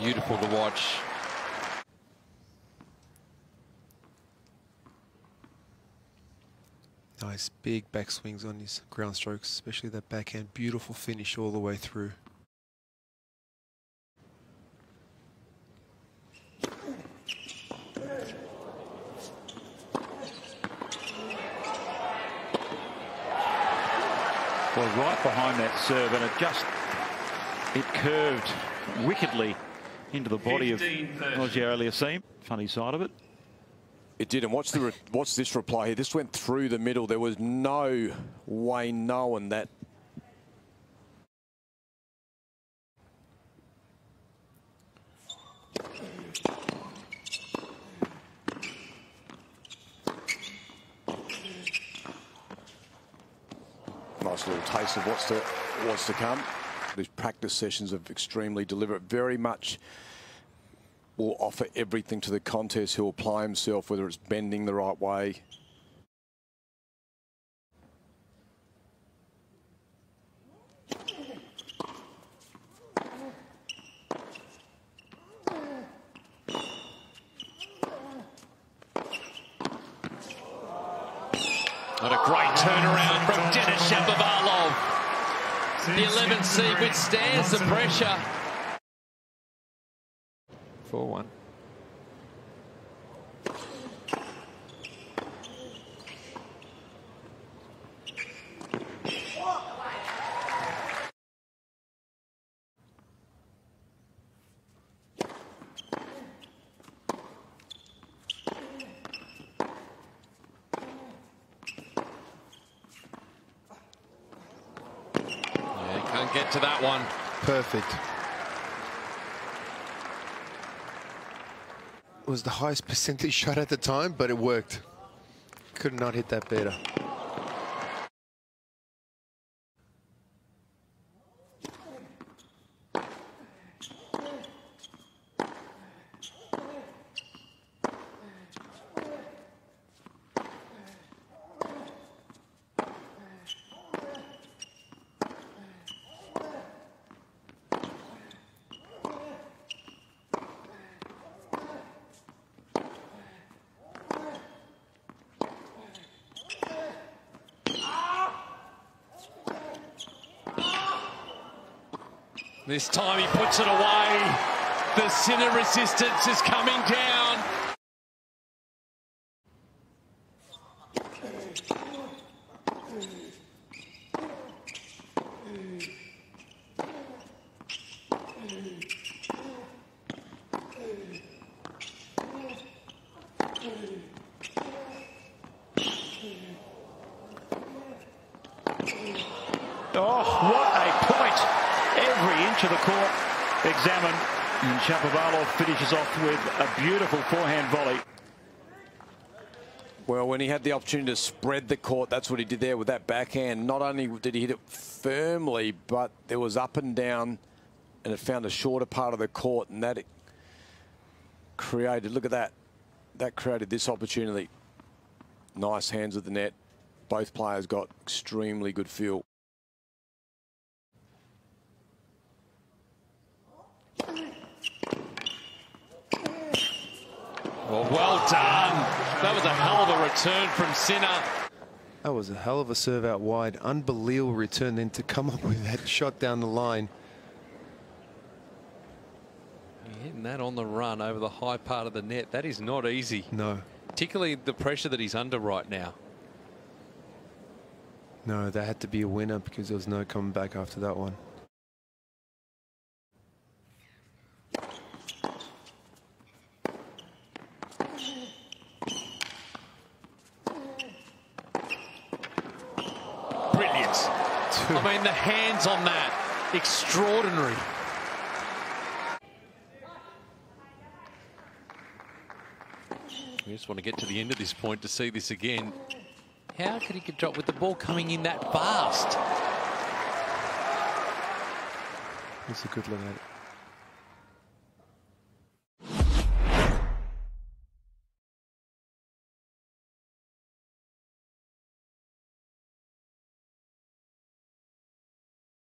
beautiful to watch. Nice big backswings on his ground strokes, especially that backhand. Beautiful finish all the way through. Well, right behind that serve, and it just it curved wickedly into the body of Auger Aliassime. Funny side of it. It did, and watch the watch this reply here. This went through the middle. There was no way knowing that. Nice little taste of what's to what's to come. These practice sessions are extremely deliberate, very much will offer everything to the contest. He'll apply himself, whether it's bending the right way. What a great turnaround from Denis Shapovalov. The 11 seed withstands the pressure. 4-1. Yeah, can't get to that one. Perfect. It was the highest percentage shot at the time, but it worked. Could not hit that better. This time he puts it away. The Sinner resistance is coming down. Oh, what a point! Every inch of the court examined. And Shapovalov finishes off with a beautiful forehand volley. Well, when he had the opportunity to spread the court, that's what he did there with that backhand. Not only did he hit it firmly, but there was up and down, and it found a shorter part of the court, and that created, look at that, that created this opportunity. Nice hands at the net. Both players got extremely good feel. Well, well done. That was a hell of a return from Sinner. That was a hell of a serve out wide. Unbelievable return. Then to come up with that shot down the line. Hitting that on the run over the high part of the net. That is not easy. No, Particularly the pressure that he's under right now. no, that had to be a winner because there was no coming back after that one. I mean, the hands on that. Extraordinary. We just want to get to the end of this point to see this again. How could he get dropped with the ball coming in that fast? It's a good look at it.